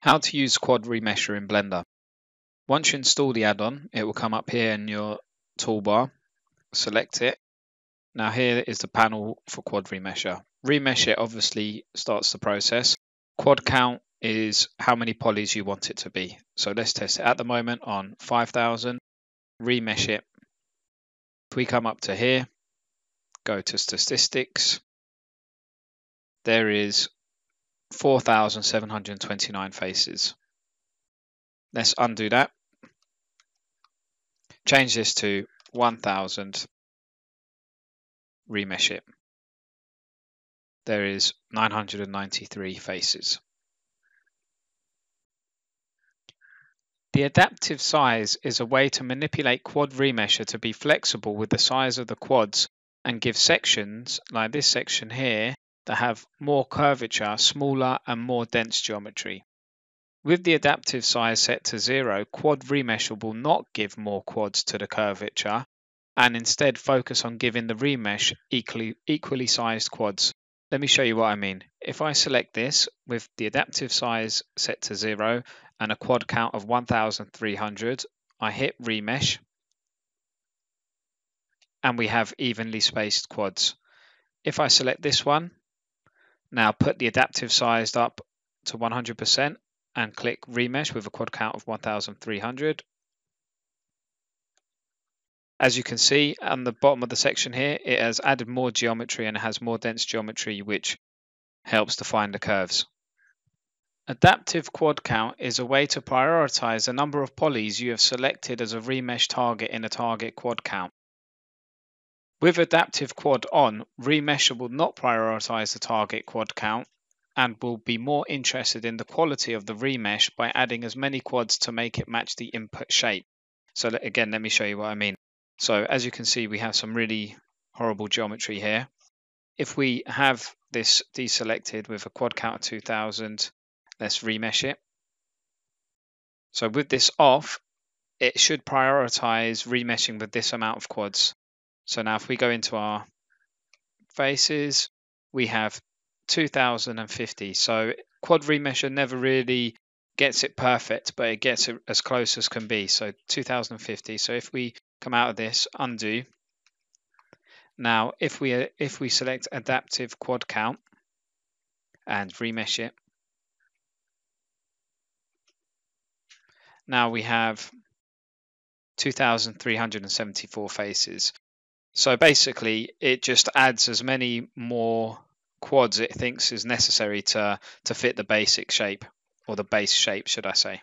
How to use Quad Remesher in Blender. Once you install the add-on, it will come up here in your toolbar. Select it. Now here is the panel for Quad Remesher. Remesh it obviously starts the process. Quad count is how many polys you want it to be. So let's test it at the moment on 5000. Remesh it. If we come up to here, go to statistics, there is 4,729 faces. Let's undo that. Change this to 1,000. Remesh it. There is 993 faces. The adaptive size is a way to manipulate quad remesher to be flexible with the size of the quads and give sections, like this section here, that have more curvature, smaller and more dense geometry. With the adaptive size set to zero, quad remesh will not give more quads to the curvature and instead focus on giving the remesh equally, equally sized quads. Let me show you what I mean. If I select this with the adaptive size set to zero and a quad count of 1300, I hit remesh and we have evenly spaced quads. If I select this one now put the adaptive sized up to 100% and click remesh with a quad count of 1300. As you can see on the bottom of the section here, it has added more geometry and has more dense geometry, which helps define the curves. Adaptive quad count is a way to prioritize the number of polys you have selected as a remesh target in a target quad count. With adaptive quad on, Remesher will not prioritize the target quad count and will be more interested in the quality of the remesh by adding as many quads to make it match the input shape. So again, let me show you what I mean. So as you can see, we have some really horrible geometry here. If we have this deselected with a quad count of 2000, let's remesh it. So with this off, it should prioritize remeshing with this amount of quads. So now if we go into our faces, we have 2050. So quad remesher never really gets it perfect, but it gets it as close as can be. So 2050. So if we come out of this, undo. Now, if we if we select adaptive quad count and remesh it, now we have 2,374 faces. So basically, it just adds as many more quads it thinks is necessary to, to fit the basic shape, or the base shape, should I say.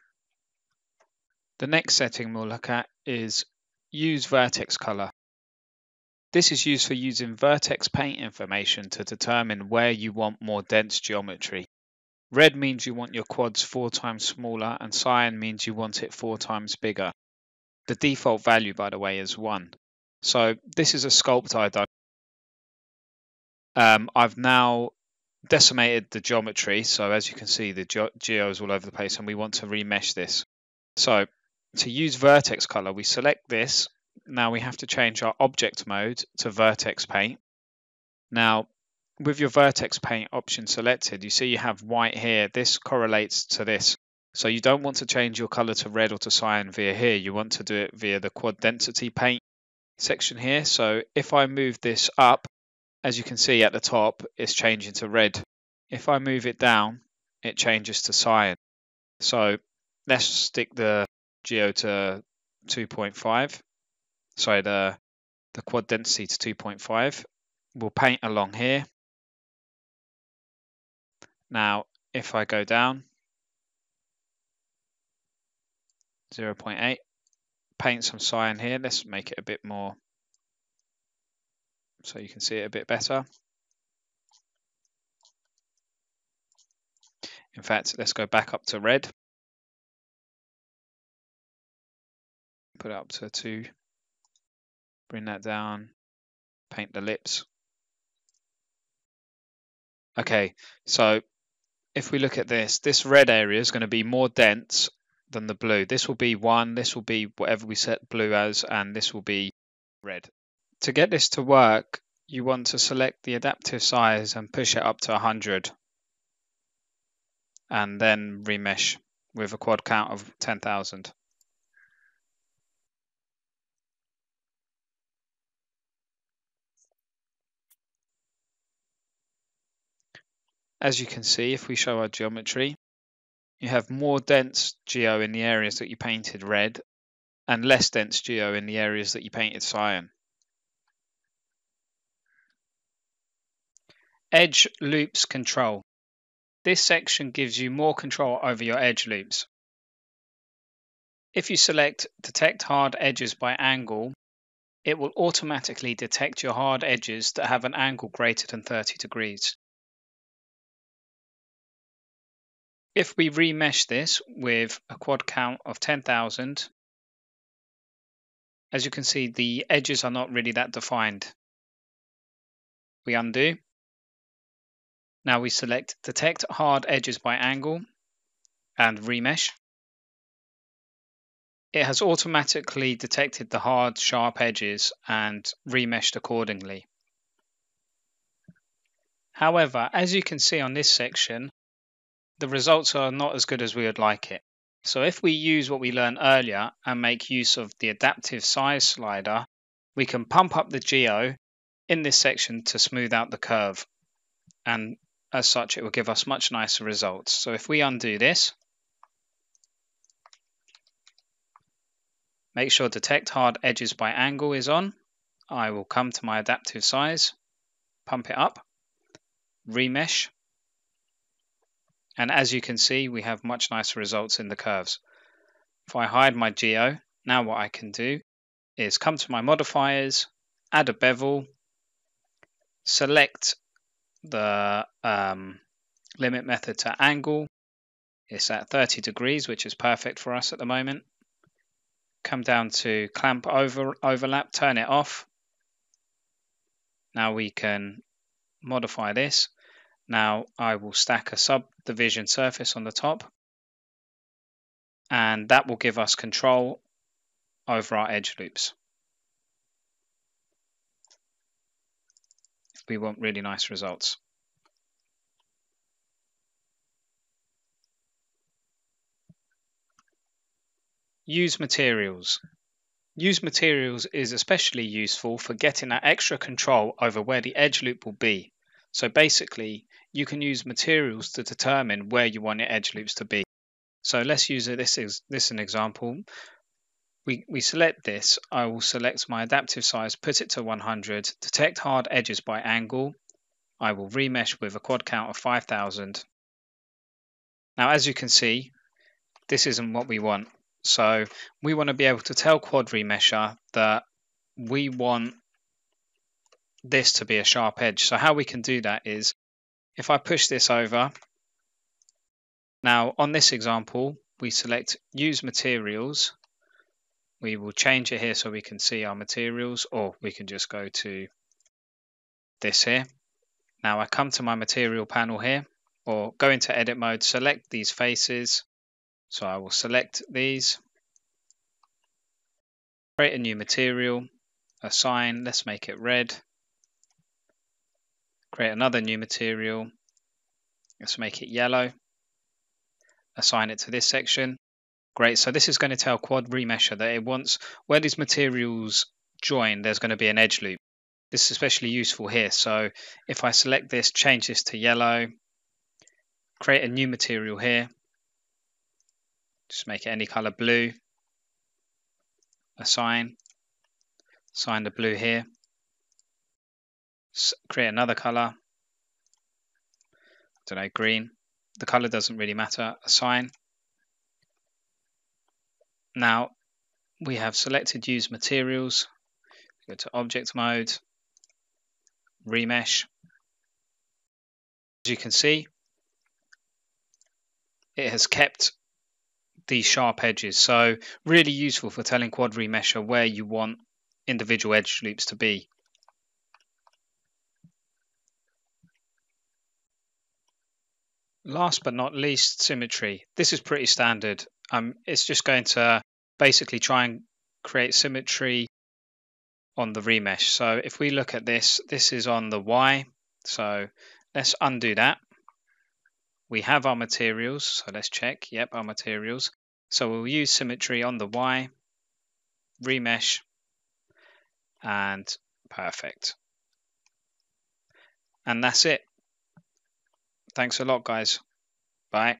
The next setting we'll look at is Use Vertex Color. This is used for using vertex paint information to determine where you want more dense geometry. Red means you want your quads four times smaller and cyan means you want it four times bigger. The default value, by the way, is 1. So this is a sculpt I've done. Um, I've now decimated the geometry. So as you can see, the ge geo is all over the place and we want to remesh this. So to use vertex color, we select this. Now we have to change our object mode to vertex paint. Now with your vertex paint option selected, you see you have white here. This correlates to this. So you don't want to change your color to red or to cyan via here. You want to do it via the quad density paint section here. So if I move this up, as you can see at the top, it's changing to red. If I move it down, it changes to cyan. So let's stick the geo to 2.5. Sorry, the, the quad density to 2.5. We'll paint along here. Now, if I go down, 0.8, paint some cyan here. Let's make it a bit more so you can see it a bit better. In fact, let's go back up to red. Put it up to 2. Bring that down. Paint the lips. Okay, so if we look at this, this red area is going to be more dense than the blue. This will be one, this will be whatever we set blue as, and this will be red. To get this to work, you want to select the adaptive size and push it up to 100 and then remesh with a quad count of 10,000. As you can see, if we show our geometry, you have more dense geo in the areas that you painted red and less dense geo in the areas that you painted cyan. Edge loops control. This section gives you more control over your edge loops. If you select detect hard edges by angle, it will automatically detect your hard edges that have an angle greater than 30 degrees. If we remesh this with a quad count of 10,000, as you can see, the edges are not really that defined. We undo. Now we select Detect Hard Edges by Angle and Remesh. It has automatically detected the hard, sharp edges and remeshed accordingly. However, as you can see on this section, the results are not as good as we would like it. So if we use what we learned earlier and make use of the adaptive size slider, we can pump up the geo in this section to smooth out the curve. And as such, it will give us much nicer results. So if we undo this, make sure detect hard edges by angle is on. I will come to my adaptive size, pump it up, remesh, and as you can see, we have much nicer results in the curves. If I hide my geo, now what I can do is come to my modifiers, add a bevel, select the um, limit method to angle. It's at 30 degrees, which is perfect for us at the moment. Come down to clamp over overlap, turn it off. Now we can modify this now I will stack a subdivision surface on the top and that will give us control over our edge loops. We want really nice results. Use materials. Use materials is especially useful for getting that extra control over where the edge loop will be. So basically, you can use materials to determine where you want your edge loops to be. So let's use this is this an example. We, we select this, I will select my adaptive size, put it to 100, detect hard edges by angle. I will remesh with a quad count of 5000. Now as you can see, this isn't what we want. So we want to be able to tell Quad Remesher that we want this to be a sharp edge. So how we can do that is if I push this over, now on this example, we select use materials. We will change it here so we can see our materials or we can just go to this here. Now I come to my material panel here or go into edit mode, select these faces. So I will select these, create a new material, assign, let's make it red create another new material. Let's make it yellow. Assign it to this section. Great, so this is going to tell Quad Remesher that it wants, where these materials join, there's going to be an edge loop. This is especially useful here. So if I select this, change this to yellow, create a new material here, just make it any color blue, assign, assign the blue here, create another color. I don't know, green. The color doesn't really matter. Assign. Now we have selected use materials. Go to object mode, remesh. As you can see, it has kept these sharp edges. So really useful for telling Quad Remesher where you want individual edge loops to be. Last but not least, symmetry. This is pretty standard. Um, it's just going to basically try and create symmetry on the remesh. So if we look at this, this is on the Y. So let's undo that. we have our materials, so let's check. Yep, our materials. So we'll use symmetry on the Y, remesh, and perfect. And that's it. Thanks a lot, guys. Bye.